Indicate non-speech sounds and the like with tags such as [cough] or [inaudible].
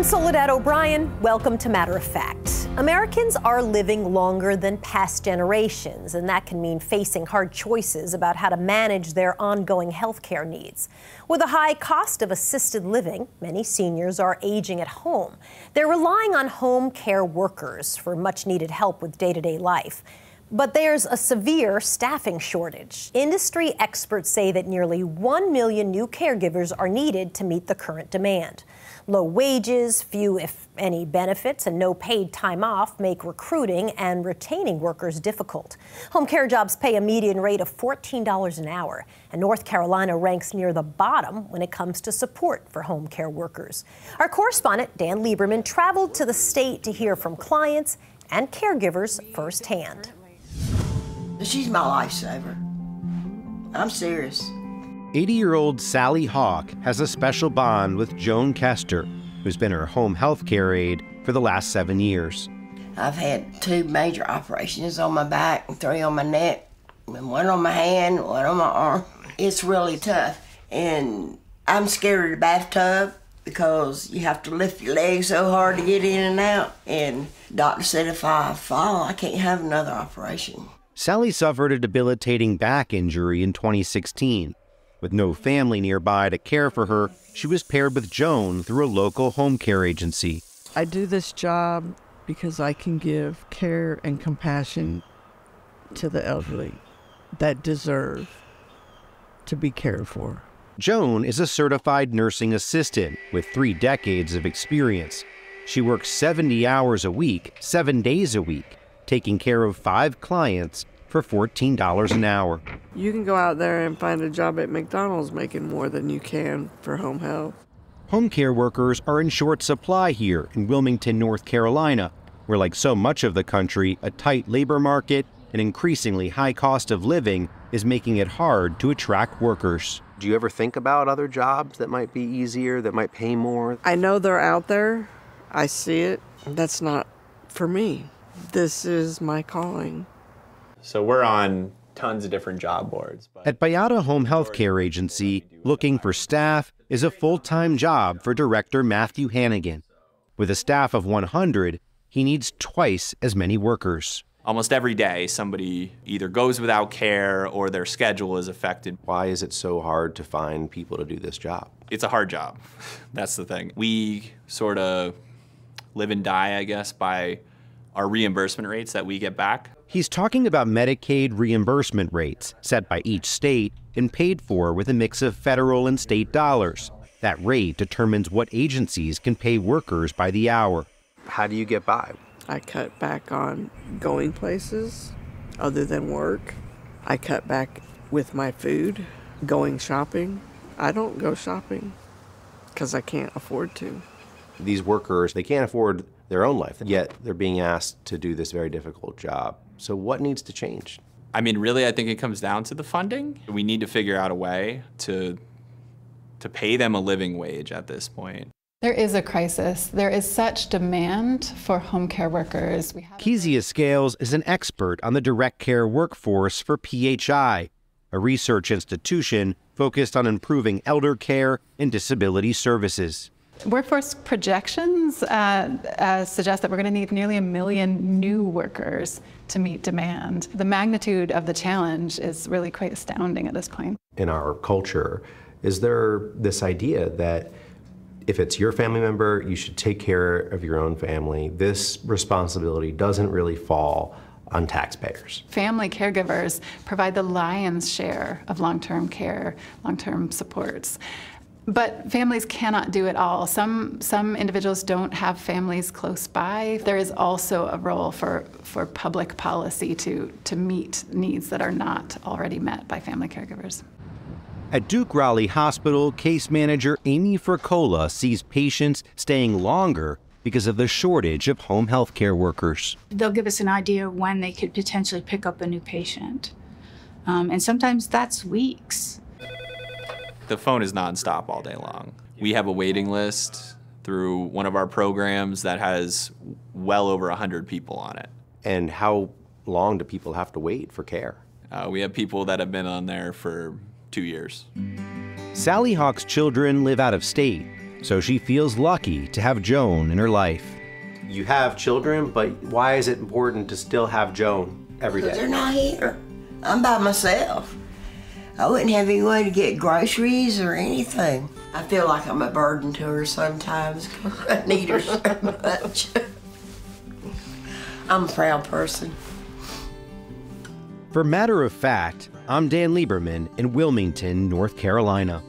I'm Soledad O'Brien. Welcome to Matter of Fact. Americans are living longer than past generations, and that can mean facing hard choices about how to manage their ongoing health care needs. With a high cost of assisted living, many seniors are aging at home. They're relying on home care workers for much needed help with day to day life. But there's a severe staffing shortage. Industry experts say that nearly 1 million new caregivers are needed to meet the current demand. Low wages, few, if any, benefits, and no paid time off make recruiting and retaining workers difficult. Home care jobs pay a median rate of $14 an hour, and North Carolina ranks near the bottom when it comes to support for home care workers. Our correspondent, Dan Lieberman, traveled to the state to hear from clients and caregivers firsthand. She's my lifesaver. I'm serious. 80 year old Sally Hawk has a special bond with Joan Kester, who's been her home health care aide for the last seven years. I've had two major operations on my back, three on my neck, and one on my hand, one on my arm. It's really tough. And I'm scared of the bathtub because you have to lift your legs so hard to get in and out. And doctor said if I fall, I can't have another operation. Sally suffered a debilitating back injury in 2016. With no family nearby to care for her, she was paired with Joan through a local home care agency. I do this job because I can give care and compassion to the elderly that deserve to be cared for. Joan is a certified nursing assistant with three decades of experience. She works 70 hours a week, seven days a week, taking care of five clients for $14 an hour. You can go out there and find a job at McDonald's making more than you can for home health. Home care workers are in short supply here in Wilmington, North Carolina, where, like so much of the country, a tight labor market and increasingly high cost of living is making it hard to attract workers. Do you ever think about other jobs that might be easier, that might pay more? I know they're out there. I see it. That's not for me. This is my calling. So we're on tons of different job boards. At Bayada Home Health Care Agency, looking for staff is a full time job for Director Matthew Hannigan. With a staff of 100, he needs twice as many workers. Almost every day, somebody either goes without care or their schedule is affected. Why is it so hard to find people to do this job? It's a hard job. [laughs] That's the thing. We sort of live and die, I guess, by our reimbursement rates that we get back. He's talking about Medicaid reimbursement rates set by each state and paid for with a mix of federal and state dollars. That rate determines what agencies can pay workers by the hour. How do you get by? I cut back on going places other than work. I cut back with my food, going shopping. I don't go shopping because I can't afford to. These workers, they can't afford their own life, yet they're being asked to do this very difficult job. So, what needs to change? I mean, really, I think it comes down to the funding. We need to figure out a way to to pay them a living wage at this point. There is a crisis. There is such demand for home care workers. Kezia Scales is an expert on the direct care workforce for PHI, a research institution focused on improving elder care and disability services. Workforce projections uh, uh, suggest that we're going to need nearly a million new workers to meet demand. The magnitude of the challenge is really quite astounding at this point. In our culture, is there this idea that if it's your family member, you should take care of your own family? This responsibility doesn't really fall on taxpayers. Family caregivers provide the lion's share of long term care, long term supports. But families cannot do it all. Some, some individuals don't have families close by. There is also a role for, for public policy to, to meet needs that are not already met by family caregivers. At Duke Raleigh Hospital, case manager Amy Fricola sees patients staying longer because of the shortage of home health care workers. They'll give us an idea of when they could potentially pick up a new patient. Um, and sometimes that's weeks the phone is nonstop all day long. We have a waiting list through one of our programs that has well over 100 people on it. And how long do people have to wait for care? Uh, we have people that have been on there for two years. Sally Hawk's children live out of state. so she feels lucky to have Joan in her life. You have children, but why is it important to still have Joan every day? Because they're not here. I'm by myself. I wouldn't have any way to get groceries or anything. I feel like I'm a burden to her sometimes 'cause I need her so much. I'm a proud person. For matter of fact, I'm Dan Lieberman in Wilmington, North Carolina.